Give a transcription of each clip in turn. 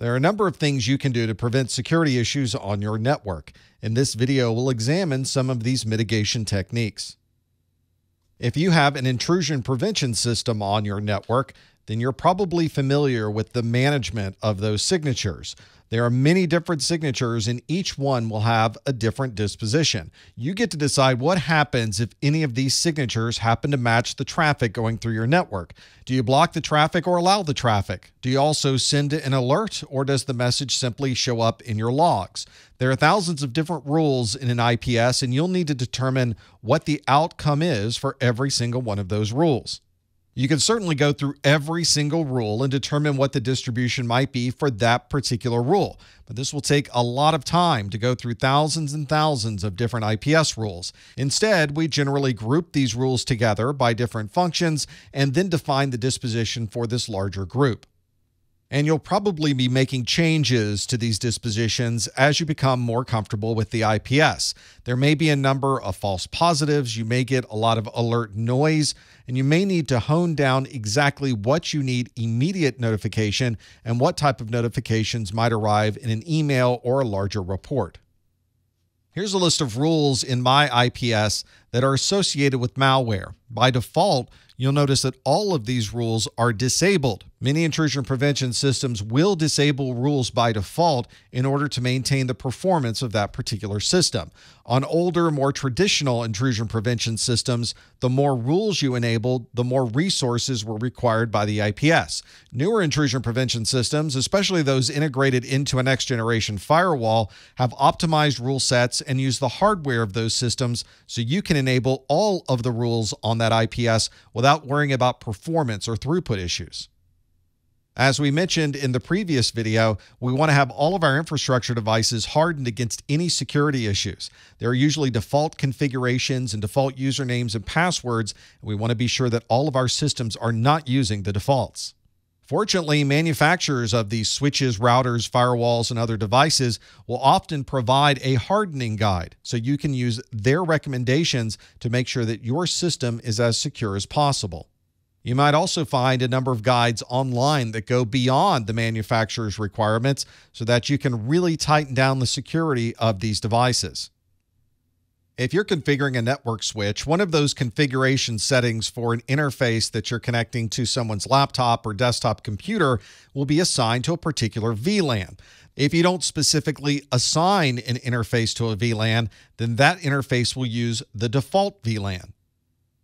There are a number of things you can do to prevent security issues on your network. In this video, we'll examine some of these mitigation techniques. If you have an intrusion prevention system on your network, then you're probably familiar with the management of those signatures. There are many different signatures, and each one will have a different disposition. You get to decide what happens if any of these signatures happen to match the traffic going through your network. Do you block the traffic or allow the traffic? Do you also send an alert, or does the message simply show up in your logs? There are thousands of different rules in an IPS, and you'll need to determine what the outcome is for every single one of those rules. You can certainly go through every single rule and determine what the distribution might be for that particular rule, but this will take a lot of time to go through thousands and thousands of different IPS rules. Instead, we generally group these rules together by different functions and then define the disposition for this larger group and you'll probably be making changes to these dispositions as you become more comfortable with the IPS. There may be a number of false positives, you may get a lot of alert noise, and you may need to hone down exactly what you need immediate notification and what type of notifications might arrive in an email or a larger report. Here's a list of rules in my IPS that are associated with malware. By default, you'll notice that all of these rules are disabled. Many intrusion prevention systems will disable rules by default in order to maintain the performance of that particular system. On older, more traditional intrusion prevention systems, the more rules you enabled, the more resources were required by the IPS. Newer intrusion prevention systems, especially those integrated into a next generation firewall, have optimized rule sets and use the hardware of those systems so you can enable all of the rules on that IPS without worrying about performance or throughput issues. As we mentioned in the previous video, we want to have all of our infrastructure devices hardened against any security issues. There are usually default configurations and default usernames and passwords, and we want to be sure that all of our systems are not using the defaults. Fortunately, manufacturers of these switches, routers, firewalls, and other devices will often provide a hardening guide so you can use their recommendations to make sure that your system is as secure as possible. You might also find a number of guides online that go beyond the manufacturer's requirements so that you can really tighten down the security of these devices. If you're configuring a network switch, one of those configuration settings for an interface that you're connecting to someone's laptop or desktop computer will be assigned to a particular VLAN. If you don't specifically assign an interface to a VLAN, then that interface will use the default VLAN.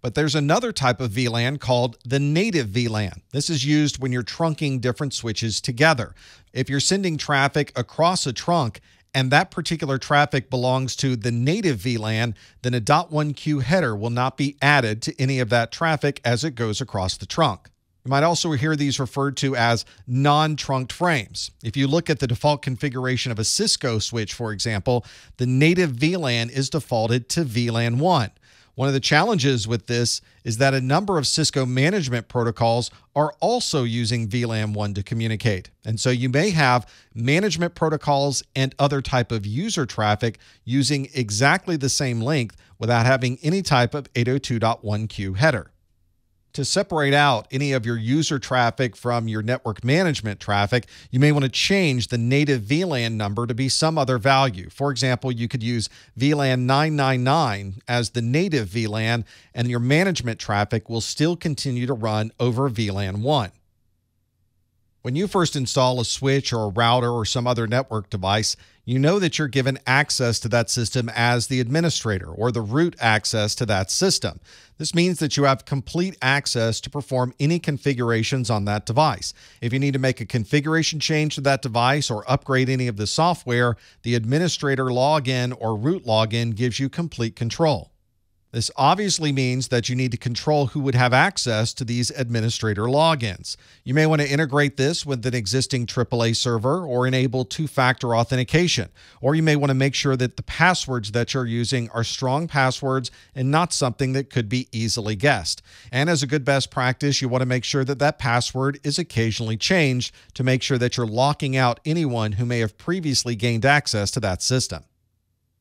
But there's another type of VLAN called the native VLAN. This is used when you're trunking different switches together. If you're sending traffic across a trunk and that particular traffic belongs to the native VLAN, then a .1Q header will not be added to any of that traffic as it goes across the trunk. You might also hear these referred to as non-trunked frames. If you look at the default configuration of a Cisco switch, for example, the native VLAN is defaulted to VLAN 1. One of the challenges with this is that a number of Cisco management protocols are also using VLAN 1 to communicate. And so you may have management protocols and other type of user traffic using exactly the same VLAN without having any type of 802.1q header to separate out any of your user traffic from your network management traffic, you may want to change the native VLAN number to be some other value. For example, you could use VLAN 999 as the native VLAN, and your management traffic will still continue to run over VLAN 1. When you first install a switch or a router or some other network device, you know that you're given access to that system as the administrator or the root access to that system. This means that you have complete access to perform any configurations on that device. If you need to make a configuration change to that device or upgrade any of the software, the administrator login or root login gives you complete control. This obviously means that you need to control who would have access to these administrator logins. You may want to integrate this with an existing AAA server or enable two factor authentication. Or you may want to make sure that the passwords that you're using are strong passwords and not something that could be easily guessed. And as a good best practice, you want to make sure that that password is occasionally changed to make sure that you're locking out anyone who may have previously gained access to that system.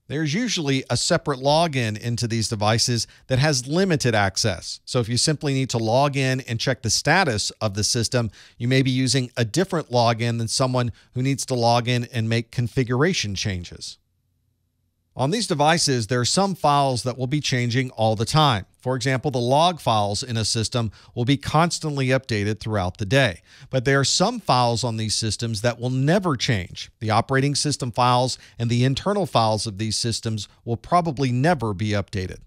There's usually a separate login into these devices that has limited access. So if you simply need to log in and check the status of the system, you may be using a different login than someone who needs to log in and make configuration changes. On these devices, there are some files that will be changing all the time. For example, the log files in a system will be constantly updated throughout the day. But there are some files on these systems that will never change. The operating system files and the internal files of these systems will probably never be updated.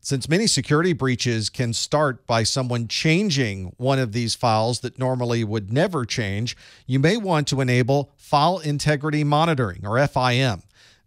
Since many security breaches can start by someone changing one of these files that normally would never change, you may want to enable File Integrity Monitoring, or FIM.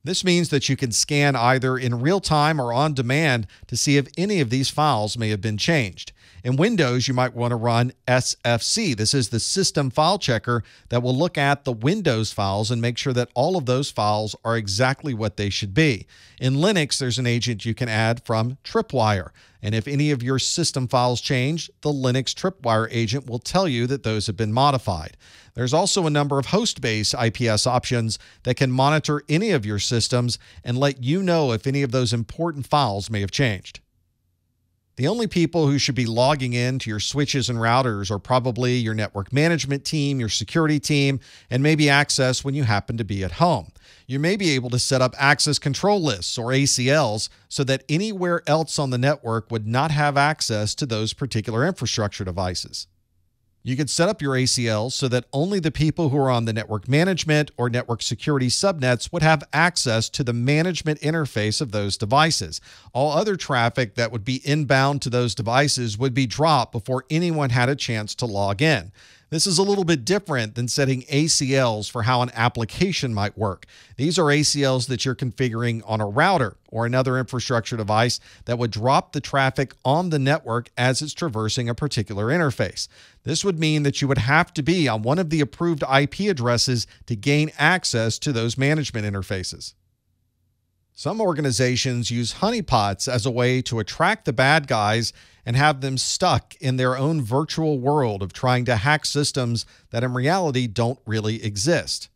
This means that you can scan either in real time or on demand to see if any of these files may have been changed. In Windows, you might want to run SFC. This is the system file checker that will look at the Windows files and make sure that all of those files are exactly what they should be. In Linux, there's an agent you can add from Tripwire. And if any of your system files change, the Linux Tripwire agent will tell you that those have been modified. There's also a number of host based IPS options that can monitor any of your systems and let you know if any of those important files may have changed. The only people who should be logging in to your switches and routers are probably your network management team, your security team, and maybe access when you happen to be at home. You may be able to set up access control lists or ACLs so that anywhere else on the network would not have access to those particular infrastructure devices. You could set up your ACL so that only the people who are on the network management or network security subnets would have access to the management interface of those devices. All other traffic that would be inbound to those devices would be dropped before anyone had a chance to log in. This is a little bit different than setting ACLs for how an application might work. These are ACLs that you're configuring on a router or another infrastructure device that would drop the traffic on the network as it's traversing a particular interface. This would mean that you would have to be on one of the approved IP addresses to gain access to those management interfaces. Some organizations use honeypots as a way to attract the bad guys and have them stuck in their own virtual world of trying to hack systems that in reality don't really exist.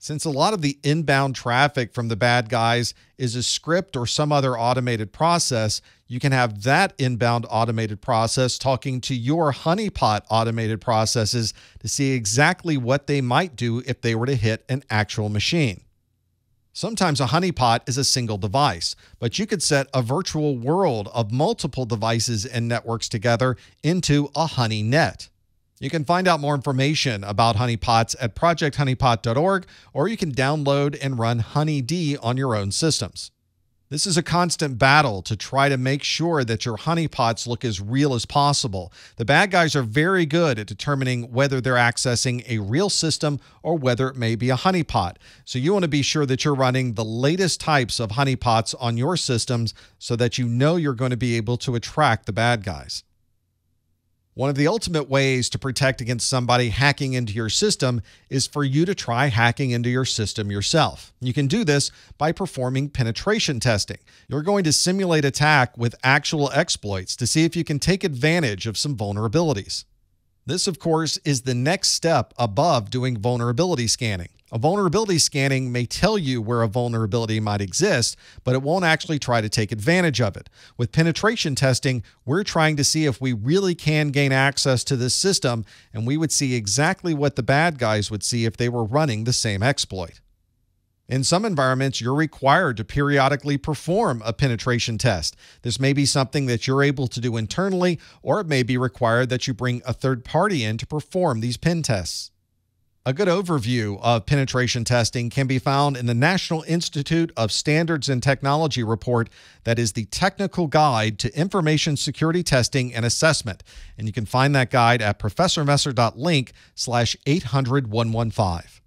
Since a lot of the inbound traffic from the bad guys is a script or some other automated process, you can have that inbound automated process talking to your honeypot automated processes to see exactly what they might do if they were to hit an actual machine. Sometimes a honeypot is a single device, but you could set a virtual world of multiple devices and networks together into a honey net. You can find out more information about honeypots at projecthoneypot.org, or you can download and run HoneyD on your own systems. This is a constant battle to try to make sure that your honeypots look as real as possible. The bad guys are very good at determining whether they're accessing a real system or whether it may be a honeypot. So you want to be sure that you're running the latest types of honeypots on your systems so that you know you're going to be able to attract the bad guys. One of the ultimate ways to protect against somebody hacking into your system is for you to try hacking into your system yourself. You can do this by performing penetration testing. You're going to simulate attack with actual exploits to see if you can take advantage of some vulnerabilities. This, of course, is the next step above doing vulnerability scanning. A vulnerability scanning may tell you where a vulnerability might exist, but it won't actually try to take advantage of it. With penetration testing, we're trying to see if we really can gain access to this system, and we would see exactly what the bad guys would see if they were running the same exploit. In some environments, you're required to periodically perform a penetration test. This may be something that you're able to do internally, or it may be required that you bring a third party in to perform these pen tests. A good overview of penetration testing can be found in the National Institute of Standards and Technology report that is the technical guide to information security testing and assessment. And you can find that guide at professormesser.link slash 800 115.